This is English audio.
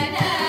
Yeah.